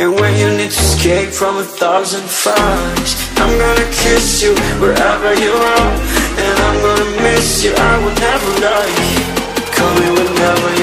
And when you need to escape from a thousand fires I'm gonna kiss you wherever you are. And I'm gonna miss you, I will never lie Call me whenever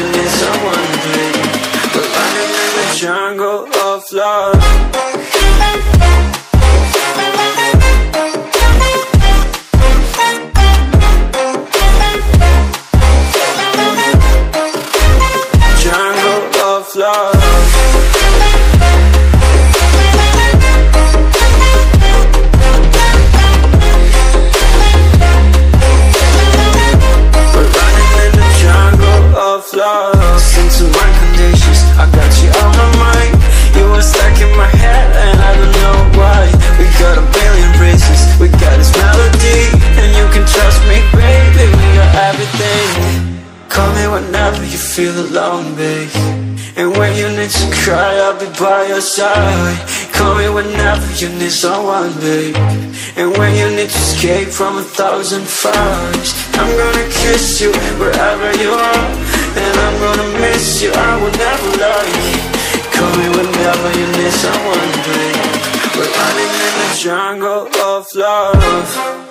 by your side. Call me whenever you need someone, babe. And when you need to escape from a thousand fires I'm gonna kiss you wherever you are. And I'm gonna miss you, I will never lie. Call me whenever you need someone, babe. We're running in the jungle of love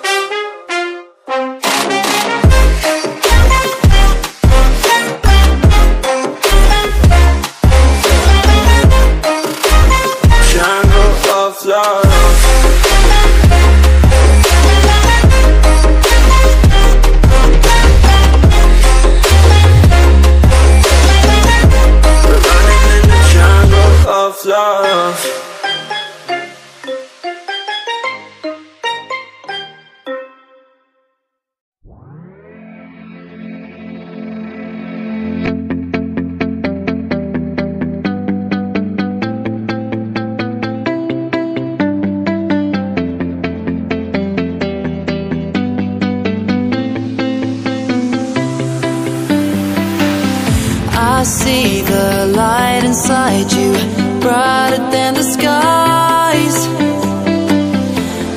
than the skies.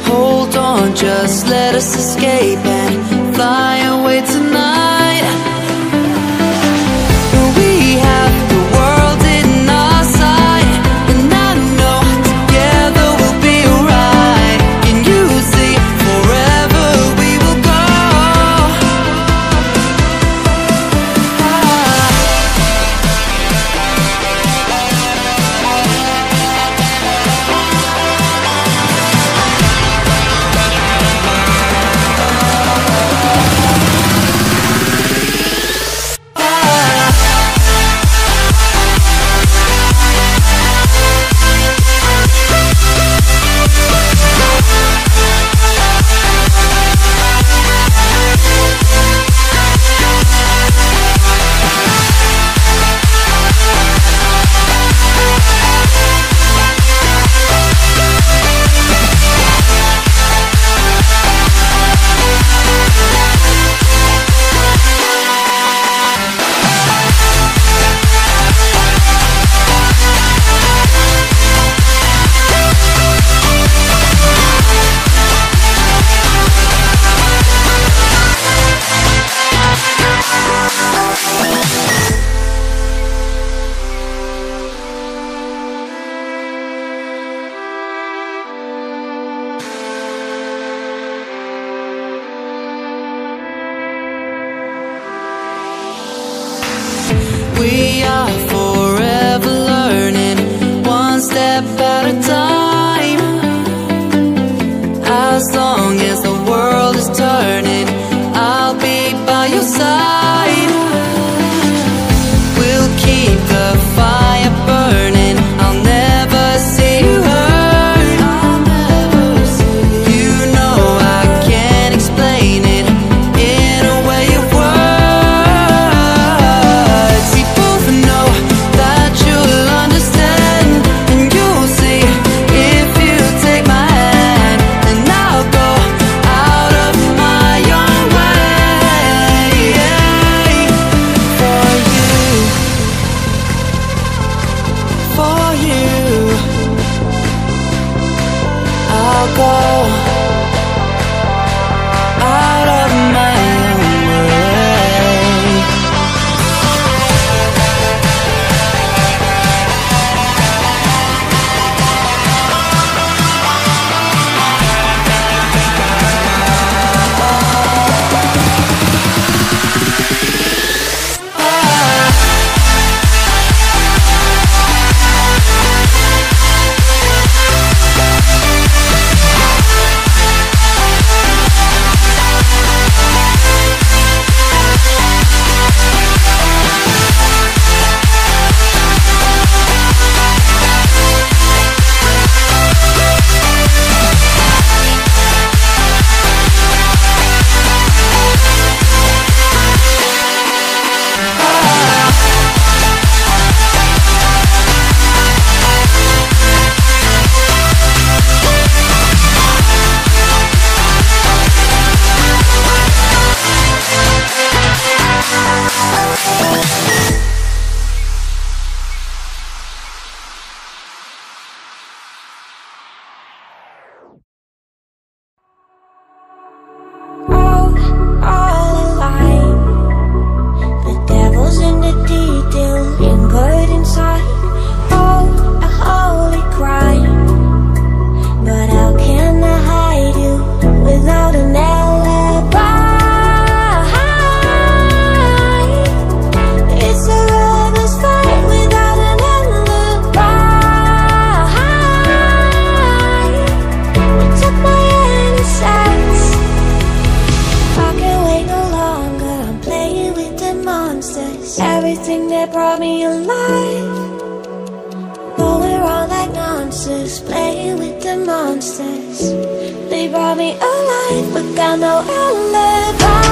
Hold on, just let us escape and fly brought me alive, but got no alibi.